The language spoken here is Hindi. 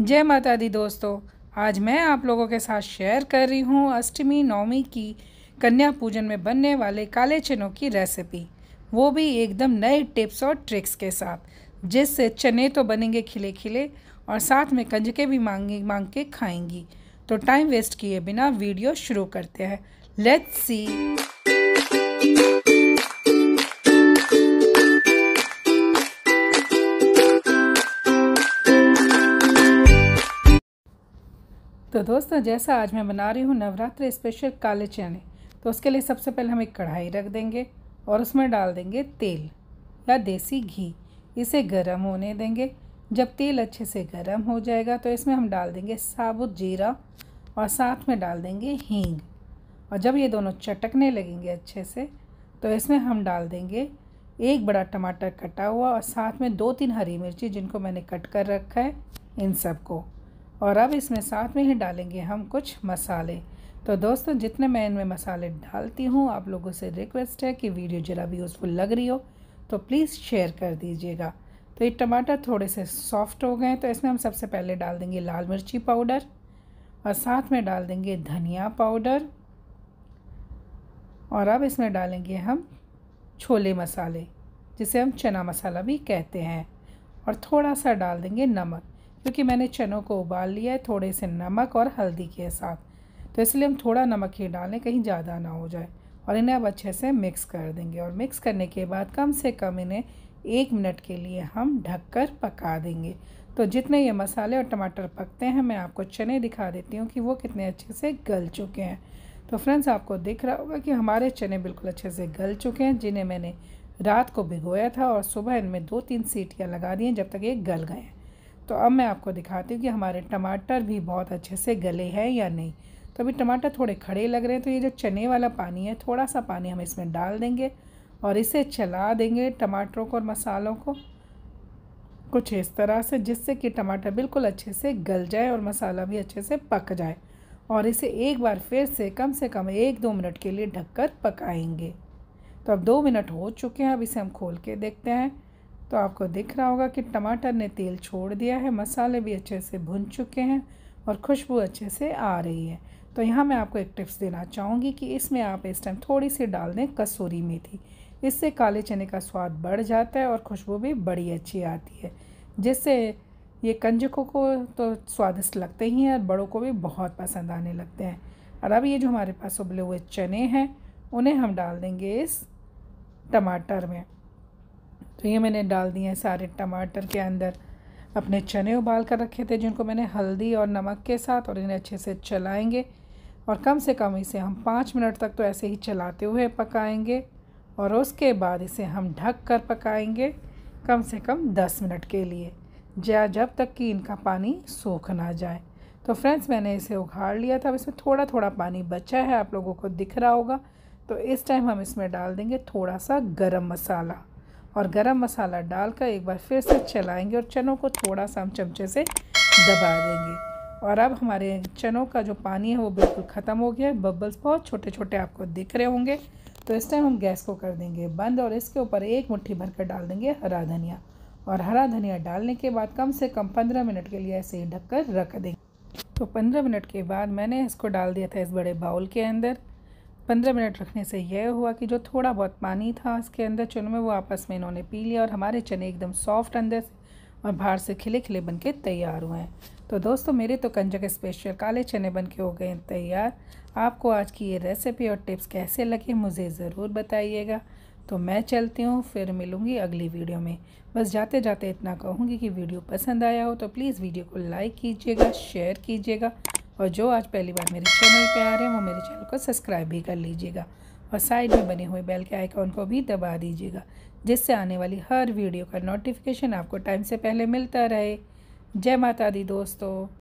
जय माता दी दोस्तों। आज मैं आप लोगों के साथ शेयर कर रही हूँ अष्टमी नवमी की कन्या पूजन में बनने वाले काले चनों की रेसिपी वो भी एकदम नए टिप्स और ट्रिक्स के साथ। जिससे चने तो बनेंगे खिले खिले और साथ में कंजके भी मांगे, मांग के खाएँगी। तो टाइम वेस्ट किए बिना वीडियो शुरू करते हैं। लेट्स सी तो दोस्तों, जैसा आज मैं बना रही हूँ नवरात्र स्पेशल काले चने तो उसके लिए सबसे पहले हम एक कढ़ाई रख देंगे और उसमें डाल देंगे तेल या देसी घी। इसे गर्म होने देंगे। जब तेल अच्छे से गर्म हो जाएगा तो इसमें हम डाल देंगे साबुत जीरा और साथ में डाल देंगे हींग। और जब ये दोनों चटकने लगेंगे अच्छे से तो इसमें हम डाल देंगे एक बड़ा टमाटर कटा हुआ और साथ में दो तीन हरी मिर्ची जिनको मैंने कट कर रखा है, इन सबको। और अब इसमें साथ में ही डालेंगे हम कुछ मसाले। तो दोस्तों, जितने मैं इनमें मसाले डालती हूँ, आप लोगों से रिक्वेस्ट है कि वीडियो ज़रा भी यूज़फुल लग रही हो तो प्लीज़ शेयर कर दीजिएगा। तो ये टमाटर थोड़े से सॉफ्ट हो गए तो इसमें हम सबसे पहले डाल देंगे लाल मिर्ची पाउडर और साथ में डाल देंगे धनिया पाउडर और अब इसमें डालेंगे हम छोले मसाले, जिसे हम चना मसाला भी कहते हैं। और थोड़ा सा डाल देंगे नमक। क्योंकि मैंने चनों को उबाल लिया है थोड़े से नमक और हल्दी के साथ। तो इसलिए हम थोड़ा नमक ही डालें, कहीं ज़्यादा ना हो जाए। और इन्हें अब अच्छे से मिक्स कर देंगे और मिक्स करने के बाद कम से कम इन्हें एक मिनट के लिए हम ढककर पका देंगे। तो जितने ये मसाले और टमाटर पकते हैं, मैं आपको चने दिखा देती हूँ कि वो कितने अच्छे से गल चुके हैं। तो फ्रेंड्स, आपको दिख रहा होगा कि हमारे चने बिल्कुल अच्छे से गल चुके हैं, जिन्हें मैंने रात को भिगोया था और सुबह इनमें दो तीन सीटियाँ लगा दी हैं जब तक ये गल गए हैं। तो अब मैं आपको दिखाती हूँ कि हमारे टमाटर भी बहुत अच्छे से गले हैं या नहीं। तो अभी टमाटर थोड़े खड़े लग रहे हैं तो ये जो चने वाला पानी है थोड़ा सा पानी हम इसमें डाल देंगे और इसे चला देंगे टमाटरों को और मसालों को। कुछ इस तरह से, जिससे कि टमाटर बिल्कुल अच्छे से गल जाए और मसाला भी अच्छे से पक जाए और इसे एक बार फिर से कम से कम एक दो मिनट के लिए ढककर पकाएँगे। तो अब दो मिनट हो चुके हैं, अब इसे हम खोल के देखते हैं। तो आपको दिख रहा होगा कि टमाटर ने तेल छोड़ दिया है, मसाले भी अच्छे से भुन चुके हैं और खुशबू अच्छे से आ रही है। तो यहाँ मैं आपको एक टिप्स देना चाहूँगी कि इसमें आप इस टाइम थोड़ी सी डाल दें कसूरी मेथी। इससे काले चने का स्वाद बढ़ जाता है और खुशबू भी बड़ी अच्छी आती है, जिससे ये कंजकों को तो स्वादिष्ट लगते ही हैं और बड़ों को भी बहुत पसंद आने लगते हैं। और अब ये जो हमारे पास उबले हुए चने हैं, उन्हें हम डाल देंगे इस टमाटर में। तो ये मैंने डाल दिए हैं सारे टमाटर के अंदर। अपने चने उबाल कर रखे थे, जिनको मैंने हल्दी और नमक के साथ और इन्हें अच्छे से चलाएँगे। और कम से कम इसे हम पाँच मिनट तक तो ऐसे ही चलाते हुए पकाएँगे और उसके बाद इसे हम ढक कर पकाएँगे कम से कम दस मिनट के लिए, जा जब तक कि इनका पानी सूख ना जाए। तो फ्रेंड्स, मैंने इसे उखाड़ लिया था। अब इसमें थोड़ा थोड़ा पानी बचा है, आप लोगों को दिख रहा होगा। तो इस टाइम हम इसमें डाल देंगे थोड़ा सा गरम मसाला। और गरम मसाला डालकर एक बार फिर से चलाएँगे और चनों को थोड़ा सा हम चमचे से दबा देंगे। और अब हमारे चनों का जो पानी है वो बिल्कुल ख़त्म हो गया है। बबल्स बहुत छोटे छोटे आपको दिख रहे होंगे। तो इस टाइम हम गैस को कर देंगे बंद और इसके ऊपर एक मुट्ठी भर कर डाल देंगे हरा धनिया। और हरा धनिया डालने के बाद कम से कम पंद्रह मिनट के लिए ऐसे ही ढककर रख देंगे। तो पंद्रह मिनट के बाद मैंने इसको डाल दिया था इस बड़े बाउल के अंदर। पंद्रह मिनट रखने से यह हुआ कि जो थोड़ा बहुत पानी था इसके अंदर चनों में वो आपस में इन्होंने पी लिया और हमारे चने एकदम सॉफ्ट अंदर से और बाहर से खिले खिले बन के तैयार हुए हैं। तो दोस्तों, मेरे तो कंजक स्पेशल काले चने बन के हो गए हैं तैयार। आपको आज की ये रेसिपी और टिप्स कैसे लगे मुझे ज़रूर बताइएगा। तो मैं चलती हूँ, फिर मिलूँगी अगली वीडियो में। बस जाते जाते इतना कहूँगी कि वीडियो पसंद आया हो तो प्लीज़ वीडियो को लाइक कीजिएगा शेयर कीजिएगा। और जो आज पहली बार मेरे चैनल पर आ रहे हैं, वो मेरे चैनल को सब्सक्राइब भी कर लीजिएगा और साइड में बने हुए बेल के आइकॉन को भी दबा दीजिएगा, जिससे आने वाली हर वीडियो का नोटिफिकेशन आपको टाइम से पहले मिलता रहे। जय माता दी दोस्तों।